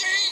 team.